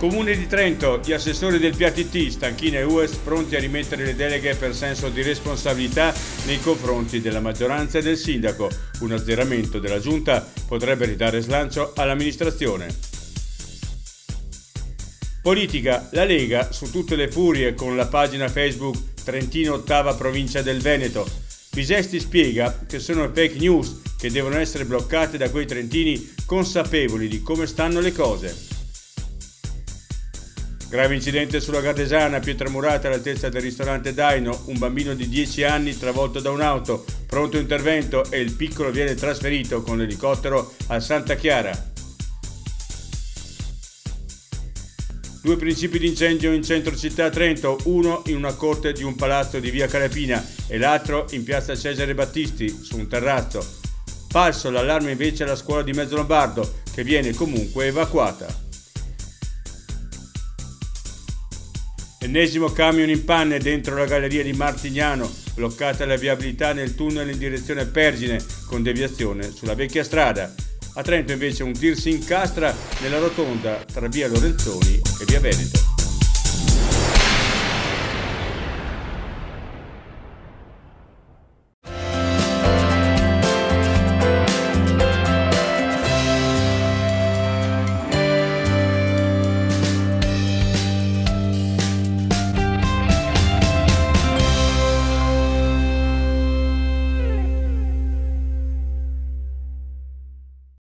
Comune di Trento, gli assessori del PATT, Stanchina e US pronti a rimettere le deleghe per senso di responsabilità nei confronti della maggioranza e del sindaco. Un azzeramento della giunta potrebbe ridare slancio all'amministrazione. Politica, la Lega su tutte le furie con la pagina Facebook Trentino ottava provincia del Veneto. Bisesti spiega che sono fake news che devono essere bloccate da quei trentini consapevoli di come stanno le cose. Grave incidente sulla Gardesana, Pietramurata all'altezza del ristorante Daino, un bambino di 10 anni travolto da un'auto, pronto intervento e il piccolo viene trasferito con l'elicottero a Santa Chiara. Due principi di incendio in centro città Trento, uno in una corte di un palazzo di via Calapina e l'altro in piazza Cesare Battisti, su un terrazzo. Falso l'allarme invece alla scuola di Mezzo Lombardo, che viene comunque evacuata. Ennesimo camion in panne dentro la galleria di Martignano, bloccata la viabilità nel tunnel in direzione Pergine con deviazione sulla vecchia strada. A Trento invece un tir si incastra nella rotonda tra via Lorenzoni e via Veneto.